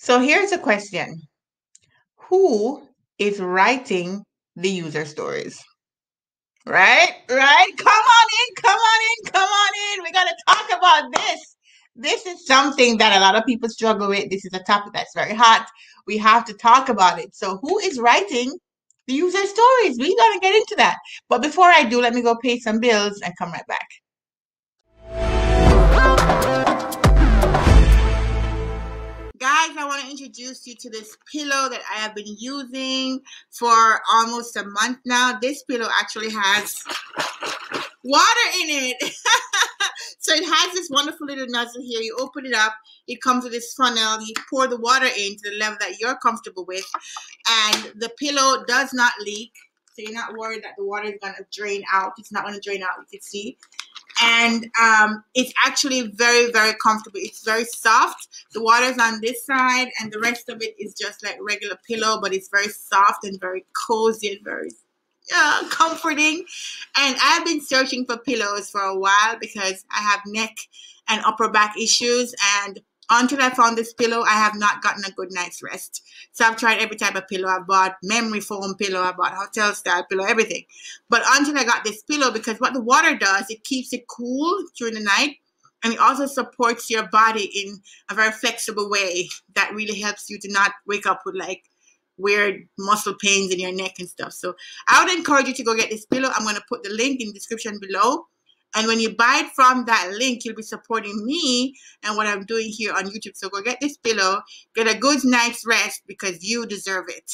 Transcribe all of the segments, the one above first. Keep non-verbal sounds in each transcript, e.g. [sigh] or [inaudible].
So here's a question Who is writing the user stories? Right? Right? Come on in, come on in, come on in. We got to talk about this. This is something that a lot of people struggle with. This is a topic that's very hot. We have to talk about it. So, who is writing the user stories? We're going to get into that. But before I do, let me go pay some bills and come right back. Guys, I want to introduce you to this pillow that I have been using for almost a month now. This pillow actually has water in it. [laughs] so it has this wonderful little nozzle here. You open it up, it comes with this funnel. You pour the water in to the level that you're comfortable with. And the pillow does not leak. So you're not worried that the water is going to drain out. It's not going to drain out, you can see and um, it's actually very very comfortable. It's very soft. The water's on this side and the rest of it is just like regular pillow but it's very soft and very cozy and very uh, comforting. And i've been searching for pillows for a while because i have neck and upper back issues and until I found this pillow, I have not gotten a good night's rest. So I've tried every type of pillow. I bought memory foam pillow, I bought hotel style pillow, everything. But until I got this pillow, because what the water does, it keeps it cool during the night. And it also supports your body in a very flexible way that really helps you to not wake up with like weird muscle pains in your neck and stuff. So I would encourage you to go get this pillow. I'm going to put the link in the description below. And when you buy it from that link, you'll be supporting me and what I'm doing here on YouTube. So go get this pillow, get a good night's rest because you deserve it.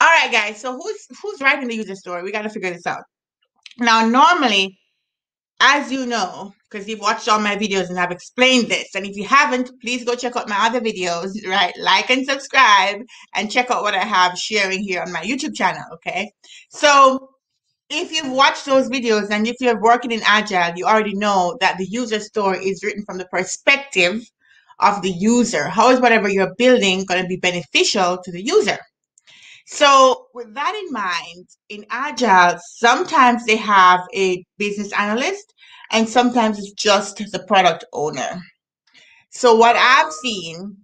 All right, guys. So who's who's writing the user story? We got to figure this out. Now, normally as you know, because you've watched all my videos and I've explained this, and if you haven't, please go check out my other videos, [laughs] right? Like and subscribe and check out what I have sharing here on my YouTube channel, okay? So if you've watched those videos and if you're working in Agile, you already know that the user story is written from the perspective of the user. How is whatever you're building going to be beneficial to the user? So, with that in mind, in Agile, sometimes they have a business analyst and sometimes it's just the product owner. So, what I've seen,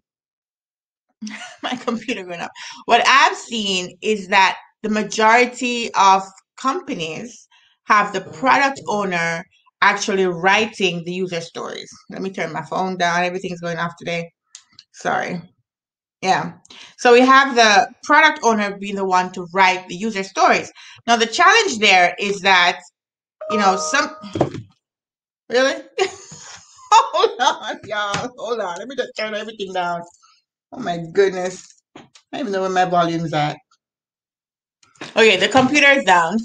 [laughs] my computer going up, what I've seen is that the majority of companies have the product owner actually writing the user stories. Let me turn my phone down. Everything's going off today. Sorry. Yeah. So we have the product owner being the one to write the user stories. Now the challenge there is that, you know, some really [laughs] hold on, y'all. Hold on. Let me just turn everything down. Oh my goodness. I don't even know where my volume's at. Okay, the computer is down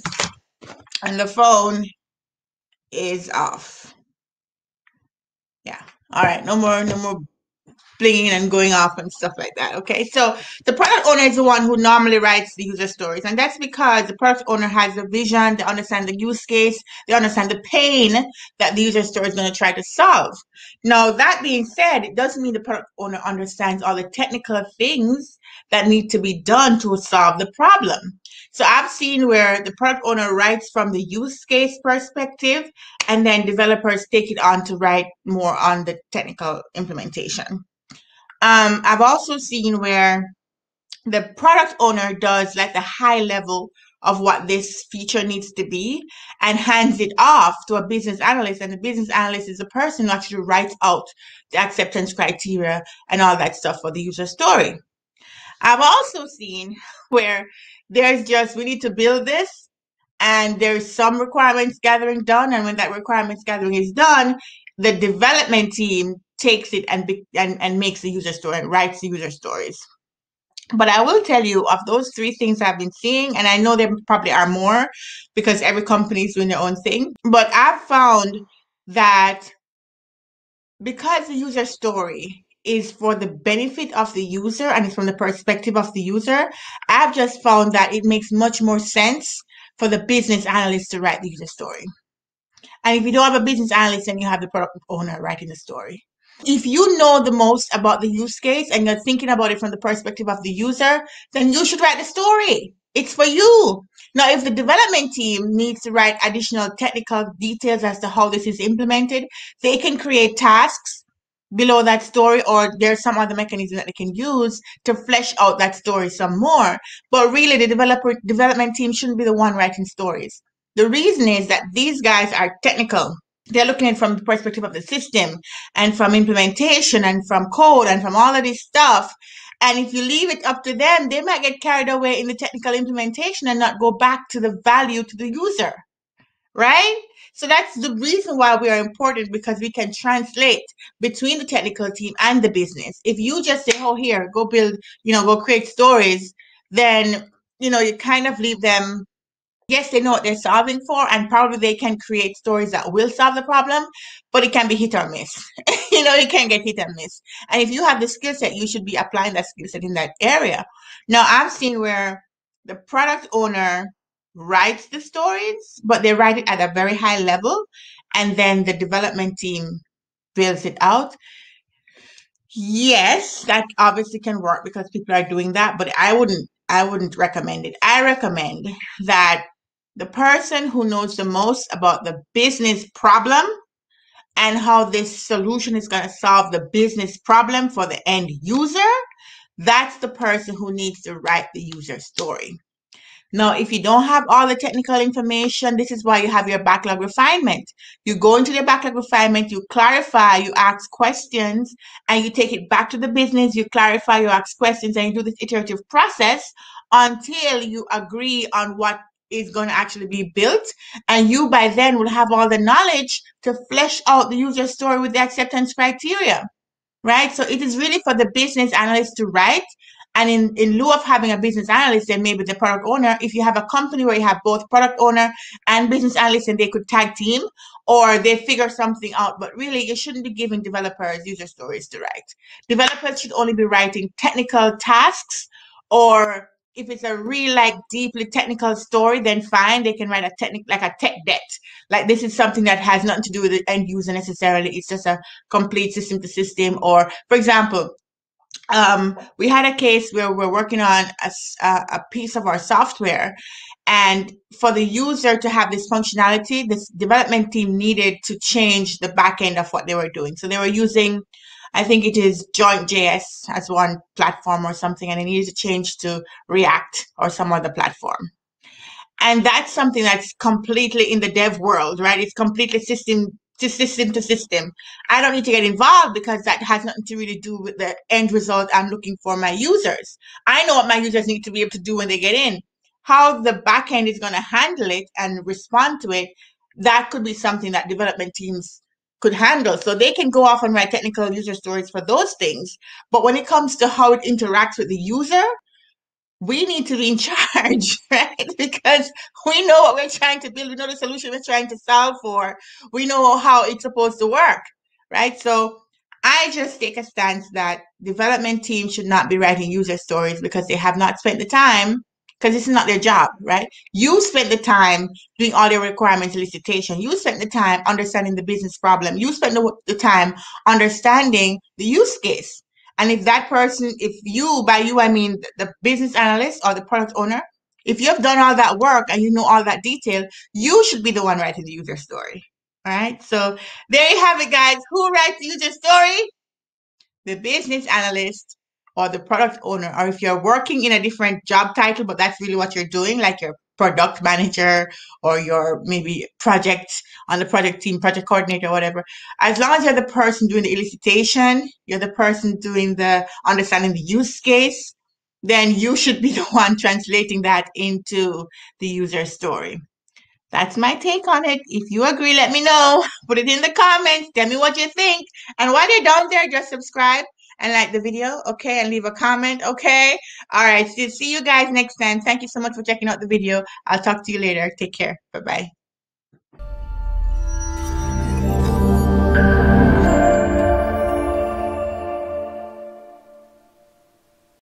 and the phone is off. Yeah. All right. No more, no more blinging and going off and stuff like that. Okay, so the product owner is the one who normally writes the user stories, and that's because the product owner has the vision, they understand the use case, they understand the pain that the user story is going to try to solve. Now, that being said, it doesn't mean the product owner understands all the technical things that need to be done to solve the problem. So I've seen where the product owner writes from the use case perspective, and then developers take it on to write more on the technical implementation. Um, I've also seen where the product owner does like the high level of what this feature needs to be and hands it off to a business analyst. And the business analyst is the person who actually writes out the acceptance criteria and all that stuff for the user story. I've also seen where there's just, we need to build this and there's some requirements gathering done. And when that requirements gathering is done, the development team takes it and, and, and makes the user story and writes the user stories. But I will tell you of those three things I've been seeing, and I know there probably are more because every company is doing their own thing. But I've found that because the user story is for the benefit of the user and it's from the perspective of the user, I've just found that it makes much more sense for the business analyst to write the user story. And if you don't have a business analyst, then you have the product owner writing the story. If you know the most about the use case and you're thinking about it from the perspective of the user, then you should write the story. It's for you. Now, if the development team needs to write additional technical details as to how this is implemented, they can create tasks below that story or there's some other mechanism that they can use to flesh out that story some more. But really the developer development team shouldn't be the one writing stories. The reason is that these guys are technical. They're looking at from the perspective of the system and from implementation and from code and from all of this stuff. And if you leave it up to them, they might get carried away in the technical implementation and not go back to the value to the user. Right? So that's the reason why we are important because we can translate between the technical team and the business. If you just say, oh, here, go build, you know, go create stories, then, you know, you kind of leave them yes, they know what they're solving for, and probably they can create stories that will solve the problem, but it can be hit or miss. [laughs] you know, it can get hit and miss. And if you have the skill set, you should be applying that skill set in that area. Now, I've seen where the product owner writes the stories, but they write it at a very high level, and then the development team builds it out. Yes, that obviously can work because people are doing that, but I wouldn't I wouldn't recommend it. I recommend that the person who knows the most about the business problem and how this solution is going to solve the business problem for the end user, that's the person who needs to write the user story. Now, if you don't have all the technical information, this is why you have your backlog refinement. You go into the backlog refinement, you clarify, you ask questions, and you take it back to the business, you clarify, you ask questions, and you do this iterative process until you agree on what is going to actually be built. And you by then will have all the knowledge to flesh out the user story with the acceptance criteria, right? So it is really for the business analyst to write. And in, in lieu of having a business analyst and maybe the product owner, if you have a company where you have both product owner and business analyst and they could tag team or they figure something out, but really you shouldn't be giving developers user stories to write. Developers should only be writing technical tasks or if it's a real like deeply technical story, then fine, they can write a technical like a tech debt. Like this is something that has nothing to do with the end user necessarily. It's just a complete system to system. Or for example, um, we had a case where we're working on a, a piece of our software and for the user to have this functionality, this development team needed to change the back end of what they were doing. So they were using I think it is JointJS as one platform or something, and it needs to change to React or some other platform. And that's something that's completely in the dev world, right? It's completely system to system to system. I don't need to get involved because that has nothing to really do with the end result I'm looking for my users. I know what my users need to be able to do when they get in. How the backend is going to handle it and respond to it, that could be something that development teams could handle. So they can go off and write technical user stories for those things. But when it comes to how it interacts with the user, we need to be in [laughs] charge, right? Because we know what we're trying to build, we know the solution we're trying to solve for, we know how it's supposed to work, right? So I just take a stance that development teams should not be writing user stories because they have not spent the time because this is not their job, right? You spent the time doing all your requirements elicitation. You spent the time understanding the business problem. You spent the, the time understanding the use case. And if that person, if you, by you, I mean the business analyst or the product owner, if you have done all that work and you know all that detail, you should be the one writing the user story. All right. So there you have it, guys. Who writes the user story? The business analyst or the product owner, or if you're working in a different job title, but that's really what you're doing, like your product manager or your maybe project on the project team, project coordinator, whatever. As long as you're the person doing the elicitation, you're the person doing the understanding the use case, then you should be [laughs] the one translating that into the user story. That's my take on it. If you agree, let me know. [laughs] Put it in the comments. Tell me what you think. And while you're down there, just subscribe and like the video, okay, and leave a comment, okay? All right, see you guys next time. Thank you so much for checking out the video. I'll talk to you later. Take care. Bye-bye.